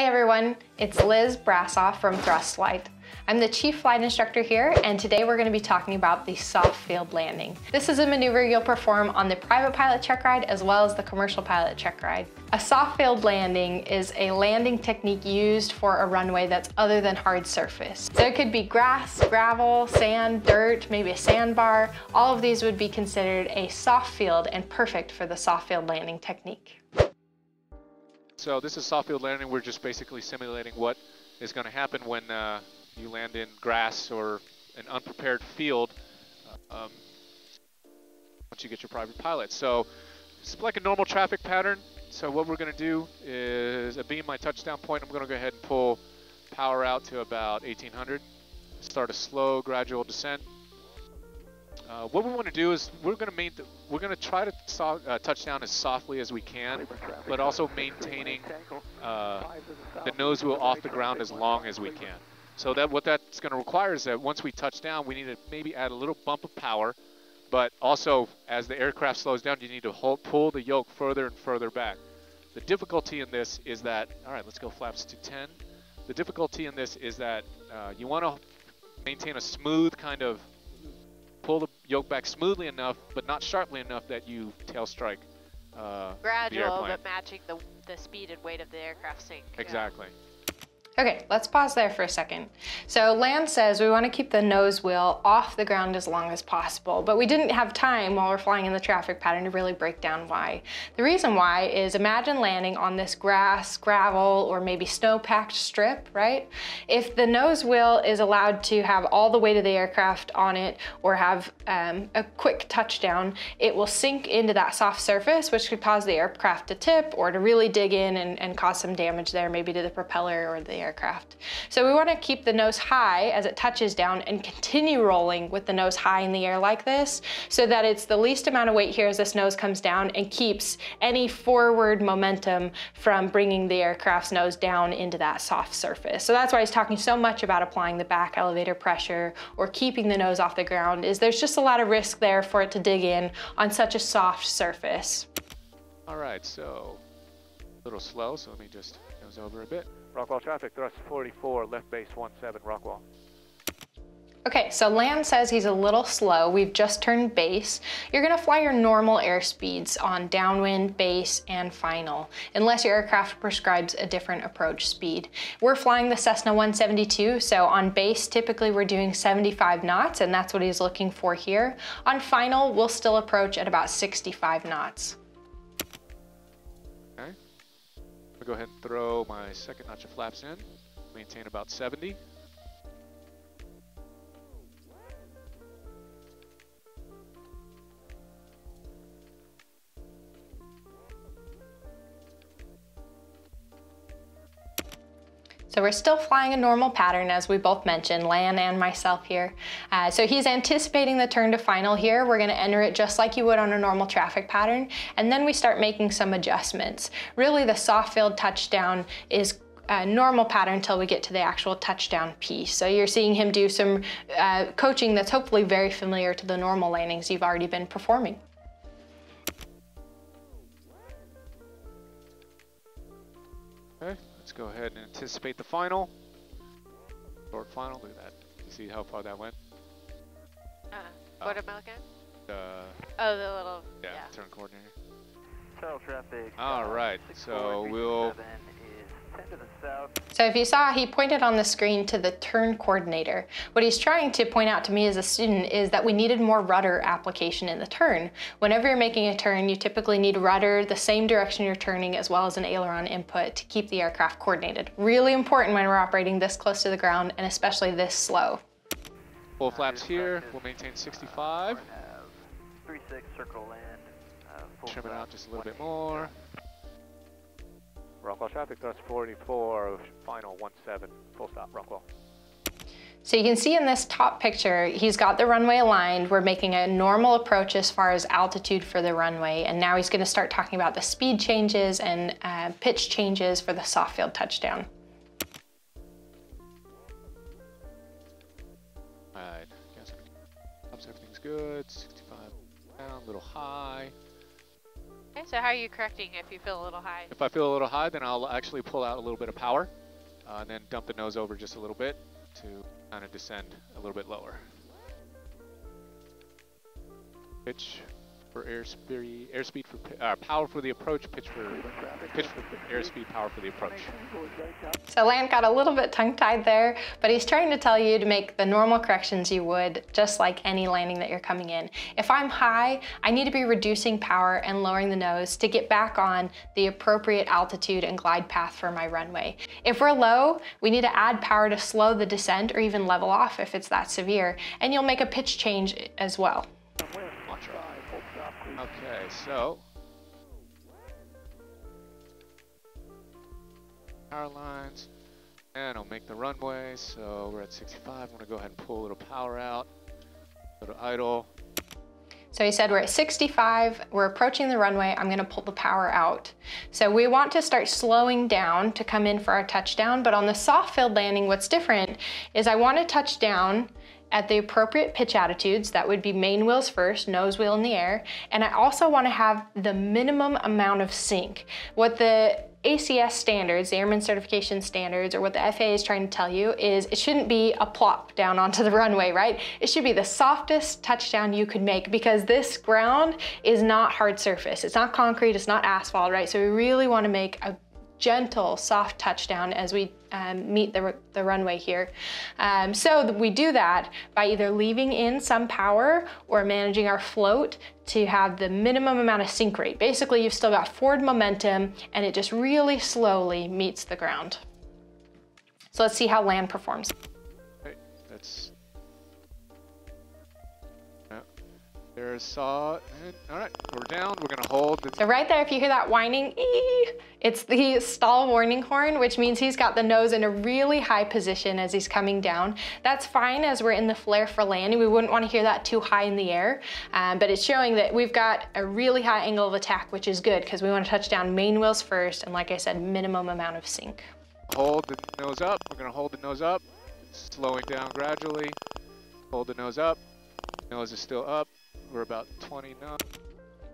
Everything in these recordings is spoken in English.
Hey everyone, it's Liz Brassoff from Thrust I'm the chief flight instructor here, and today we're gonna to be talking about the soft field landing. This is a maneuver you'll perform on the private pilot check ride as well as the commercial pilot check ride. A soft field landing is a landing technique used for a runway that's other than hard surface. So it could be grass, gravel, sand, dirt, maybe a sandbar. All of these would be considered a soft field and perfect for the soft field landing technique. So this is soft field landing. We're just basically simulating what is going to happen when uh, you land in grass or an unprepared field uh, um, once you get your private pilot. So it's like a normal traffic pattern. So what we're going to do is a beam my touchdown point. I'm going to go ahead and pull power out to about 1800. Start a slow gradual descent. Uh, what we want to do is we're going to main we're going to try to so uh, touch down as softly as we can, but also maintaining uh, the nose wheel off the ground as long as we can. So that what that's going to require is that once we touch down, we need to maybe add a little bump of power, but also as the aircraft slows down, you need to hold, pull the yoke further and further back. The difficulty in this is that, all right, let's go flaps to 10. The difficulty in this is that uh, you want to maintain a smooth kind of pull the yoke back smoothly enough, but not sharply enough that you tail strike. Uh, Gradual, but matching the, the speed and weight of the aircraft sink. Exactly. Yeah. Okay, let's pause there for a second. So Land says we want to keep the nose wheel off the ground as long as possible, but we didn't have time while we're flying in the traffic pattern to really break down why. The reason why is imagine landing on this grass, gravel, or maybe snow-packed strip, right? If the nose wheel is allowed to have all the weight of the aircraft on it or have um, a quick touchdown, it will sink into that soft surface, which could cause the aircraft to tip or to really dig in and, and cause some damage there, maybe to the propeller or the air aircraft. So we wanna keep the nose high as it touches down and continue rolling with the nose high in the air like this so that it's the least amount of weight here as this nose comes down and keeps any forward momentum from bringing the aircraft's nose down into that soft surface. So that's why he's talking so much about applying the back elevator pressure or keeping the nose off the ground is there's just a lot of risk there for it to dig in on such a soft surface. All right, so a little slow, so let me just nose over a bit. Rockwall traffic, thrust 44, left base 17, Rockwall. Okay, so Land says he's a little slow. We've just turned base. You're gonna fly your normal airspeeds on downwind, base, and final, unless your aircraft prescribes a different approach speed. We're flying the Cessna 172, so on base, typically we're doing 75 knots, and that's what he's looking for here. On final, we'll still approach at about 65 knots. Go ahead and throw my second notch of flaps in, maintain about 70. So we're still flying a normal pattern as we both mentioned, Lan and myself here. Uh, so he's anticipating the turn to final here. We're gonna enter it just like you would on a normal traffic pattern. And then we start making some adjustments. Really the soft field touchdown is a normal pattern until we get to the actual touchdown piece. So you're seeing him do some uh, coaching that's hopefully very familiar to the normal landings you've already been performing. Okay. Let's go ahead and anticipate the final. Short final, look at that. You see how far that went? Uh, what am I looking at? oh, the little, yeah. yeah. turn coordinator. Shuttle traffic. All right, so we'll so if you saw, he pointed on the screen to the turn coordinator. What he's trying to point out to me as a student is that we needed more rudder application in the turn. Whenever you're making a turn, you typically need rudder the same direction you're turning as well as an aileron input to keep the aircraft coordinated. Really important when we're operating this close to the ground and especially this slow. Full flaps here, we'll maintain 65. Three six circle land. Uh, Trim it out just a little bit more. Rockwall traffic, thrust 44, final 17, full stop, Rockwall. So you can see in this top picture, he's got the runway aligned. We're making a normal approach as far as altitude for the runway. And now he's gonna start talking about the speed changes and uh, pitch changes for the soft field touchdown. All right, everything's good. 65 down, a little high. Okay, so how are you correcting if you feel a little high? If I feel a little high, then I'll actually pull out a little bit of power, uh, and then dump the nose over just a little bit to kind of descend a little bit lower. Pitch for airspeed, airspeed for uh, power for the approach, pitch for pitch for airspeed, power for the approach. So Land got a little bit tongue-tied there, but he's trying to tell you to make the normal corrections you would, just like any landing that you're coming in. If I'm high, I need to be reducing power and lowering the nose to get back on the appropriate altitude and glide path for my runway. If we're low, we need to add power to slow the descent or even level off if it's that severe, and you'll make a pitch change as well. So power lines, and I'll make the runway. So we're at 65. I'm gonna go ahead and pull a little power out. Go to idle. So he said we're at 65, we're approaching the runway, I'm gonna pull the power out. So we want to start slowing down to come in for our touchdown, but on the soft field landing, what's different is I wanna touch down at the appropriate pitch attitudes, that would be main wheels first, nose wheel in the air, and I also wanna have the minimum amount of sink. What the ACS standards, the Airman Certification Standards, or what the FAA is trying to tell you is it shouldn't be a plop down onto the runway, right? It should be the softest touchdown you could make because this ground is not hard surface. It's not concrete, it's not asphalt, right? So we really wanna make a gentle, soft touchdown as we um, meet the, the runway here. Um, so we do that by either leaving in some power or managing our float to have the minimum amount of sink rate. Basically, you've still got forward momentum and it just really slowly meets the ground. So let's see how land performs. Okay, that's There's saw, and, all right, we're down, we're gonna hold. So right there, if you hear that whining, ee, it's the stall warning horn, which means he's got the nose in a really high position as he's coming down. That's fine as we're in the flare for landing. We wouldn't wanna hear that too high in the air, um, but it's showing that we've got a really high angle of attack, which is good because we wanna touch down main wheels first, and like I said, minimum amount of sink. Hold the nose up, we're gonna hold the nose up, slowing down gradually, hold the nose up, nose is still up, we're about 20 knots.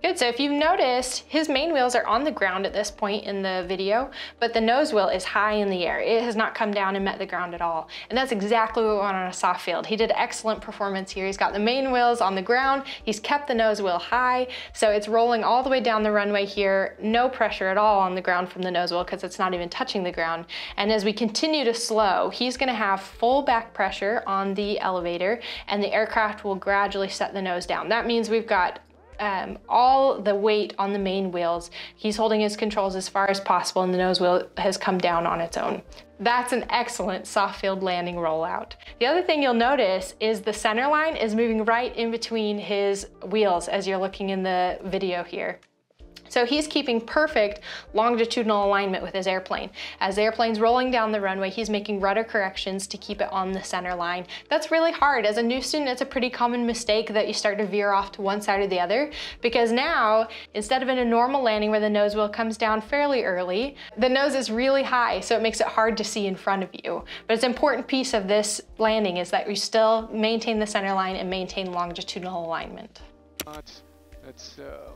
Good, so if you've noticed, his main wheels are on the ground at this point in the video, but the nose wheel is high in the air. It has not come down and met the ground at all. And that's exactly what we want on a soft field. He did excellent performance here. He's got the main wheels on the ground. He's kept the nose wheel high. So it's rolling all the way down the runway here. No pressure at all on the ground from the nose wheel because it's not even touching the ground. And as we continue to slow, he's gonna have full back pressure on the elevator and the aircraft will gradually set the nose down. That means we've got um, all the weight on the main wheels. He's holding his controls as far as possible and the nose wheel has come down on its own. That's an excellent soft field landing rollout. The other thing you'll notice is the center line is moving right in between his wheels as you're looking in the video here. So he's keeping perfect longitudinal alignment with his airplane. As the airplane's rolling down the runway, he's making rudder corrections to keep it on the center line. That's really hard. As a new student, it's a pretty common mistake that you start to veer off to one side or the other because now, instead of in a normal landing where the nose wheel comes down fairly early, the nose is really high, so it makes it hard to see in front of you. But it's an important piece of this landing is that you still maintain the center line and maintain longitudinal alignment. That's, uh,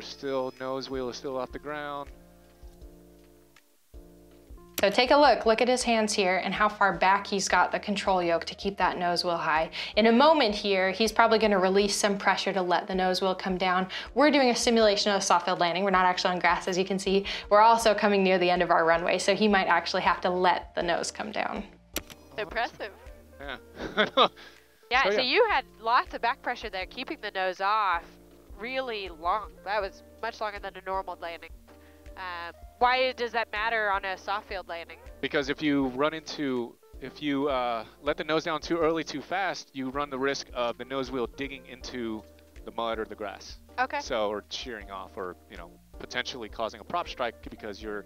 we're still, nose wheel is still off the ground. So take a look, look at his hands here and how far back he's got the control yoke to keep that nose wheel high. In a moment here, he's probably gonna release some pressure to let the nose wheel come down. We're doing a simulation of a soft field landing. We're not actually on grass, as you can see. We're also coming near the end of our runway, so he might actually have to let the nose come down. Impressive. Yeah. yeah, so, so you had lots of back pressure there, keeping the nose off really long. That was much longer than a normal landing. Um, why does that matter on a soft field landing? Because if you run into, if you uh, let the nose down too early, too fast, you run the risk of the nose wheel digging into the mud or the grass. Okay. So, or shearing off, or you know, potentially causing a prop strike because your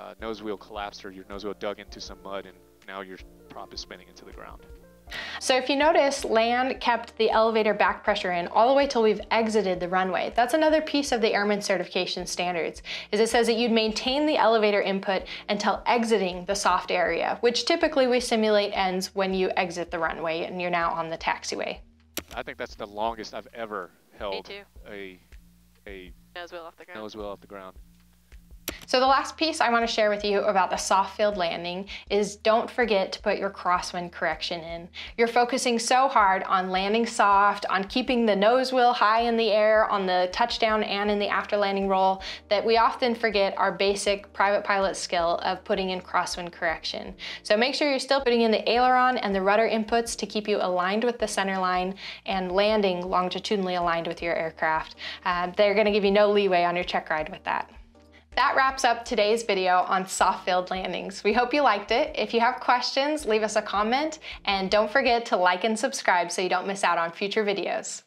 uh, nose wheel collapsed or your nose wheel dug into some mud, and now your prop is spinning into the ground. So if you notice, land kept the elevator back pressure in all the way till we've exited the runway. That's another piece of the Airman Certification Standards, is it says that you'd maintain the elevator input until exiting the soft area, which typically we simulate ends when you exit the runway and you're now on the taxiway. I think that's the longest I've ever held too. a a Nose wheel off the ground. nose wheel off the ground. So the last piece I want to share with you about the soft field landing is don't forget to put your crosswind correction in. You're focusing so hard on landing soft, on keeping the nose wheel high in the air on the touchdown and in the after landing roll that we often forget our basic private pilot skill of putting in crosswind correction. So make sure you're still putting in the aileron and the rudder inputs to keep you aligned with the center line and landing longitudinally aligned with your aircraft. Uh, they're going to give you no leeway on your check ride with that. That wraps up today's video on soft field landings. We hope you liked it. If you have questions, leave us a comment and don't forget to like and subscribe so you don't miss out on future videos.